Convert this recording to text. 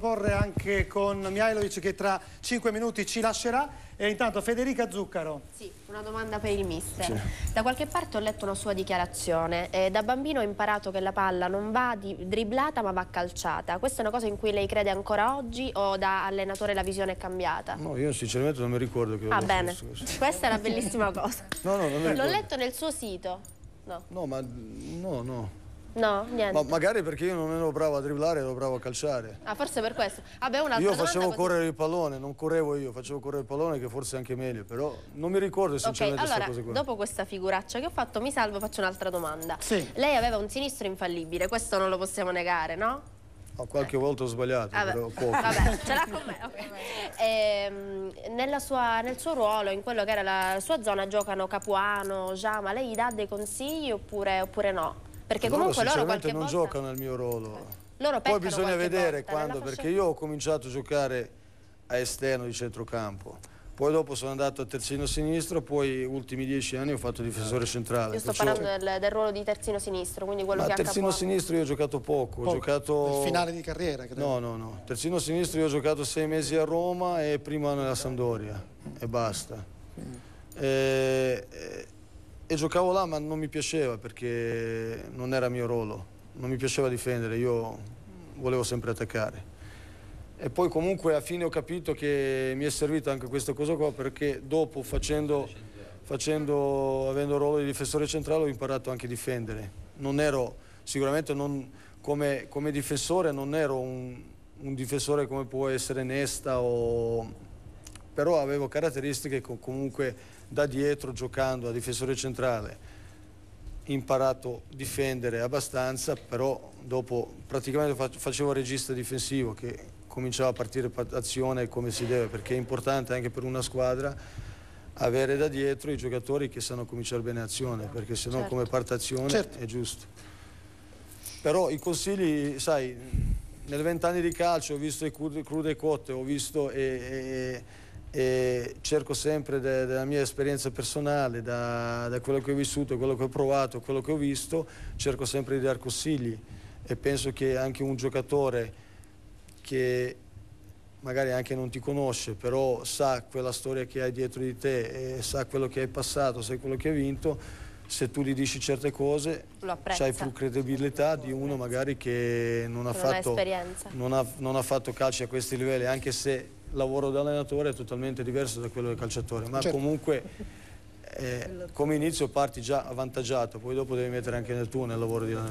proporre anche con Mihailovic che tra 5 minuti ci lascerà. E intanto Federica Zuccaro. Sì, una domanda per il mister. Sì. da qualche parte ho letto una sua dichiarazione eh, da bambino ho imparato che la palla non va dribblata ma va calciata. Questa è una cosa in cui lei crede ancora oggi o da allenatore la visione è cambiata? no io sinceramente non mi ricordo che ah bene, questa è una bellissima cosa. No, no, l'ho letto nel suo sito. No, no ma no no No, niente. Ma magari perché io non ero bravo a dribblare, ero bravo a calciare. Ah, forse per questo. Vabbè, io facevo così... correre il pallone, non correvo io, facevo correre il pallone che forse è anche meglio, però non mi ricordo sinceramente okay, allora, cose qua. dopo questa figuraccia che ho fatto, mi salvo, faccio un'altra domanda. Sì. Lei aveva un sinistro infallibile, questo non lo possiamo negare, no? Oh, qualche eh. volta ho sbagliato, Vabbè. però poco. Vabbè, ce l'ha con me, okay. ehm, sua, nel suo ruolo, in quello che era la sua zona, giocano Capuano, Giama, lei gli dà dei consigli oppure, oppure no? Perché loro, comunque loro qualche non volta... giocano il mio ruolo. Loro Poi bisogna vedere volta, quando, perché io ho cominciato a giocare a esterno di centrocampo. Poi dopo sono andato a terzino sinistro, poi ultimi dieci anni ho fatto difensore centrale. Io sto Perciò... parlando del, del, ruolo di terzino sinistro, quindi quello Ma che ha terzino sinistro io ho giocato poco, poco. ho giocato... Il finale di carriera, credo. No, no, no. Terzino sinistro io ho giocato sei mesi a Roma e prima nella Sampdoria e basta. Mm. E, e, e giocavo là ma non mi piaceva perché non era mio ruolo, non mi piaceva difendere, io volevo sempre attaccare. E poi comunque a fine ho capito che mi è servita anche questa cosa qua perché dopo facendo, facendo avendo il ruolo di difensore centrale ho imparato anche a difendere. Non ero, sicuramente non, come, come, difensore non ero un, un, difensore come può essere Nesta o... però avevo caratteristiche che comunque da dietro giocando a difensore centrale imparato a difendere abbastanza però dopo praticamente facevo regista difensivo che cominciava a partire azione come si deve perché è importante anche per una squadra avere da dietro i giocatori che sanno cominciare bene azione perché sennò certo. come parte azione certo. è giusto però i consigli sai nel vent'anni di calcio ho visto crude cotte ho visto e, e e cerco sempre de, della mia esperienza personale, da, da, quello che ho vissuto, quello che ho provato, quello che ho visto, cerco sempre di dare consigli. E penso che anche un giocatore che magari anche non ti conosce, però sa quella storia che hai dietro di te e sa quello che hai passato, sa quello che hai vinto, se tu gli dici certe cose hai più credibilità di uno magari che non ha, fatto, non ha, non ha fatto calci a questi livelli, anche se lavoro da allenatore è totalmente diverso da quello del calciatore, ma certo. comunque eh, come inizio parti già avvantaggiato, poi dopo devi mettere anche nel tuo nel lavoro di allenatore.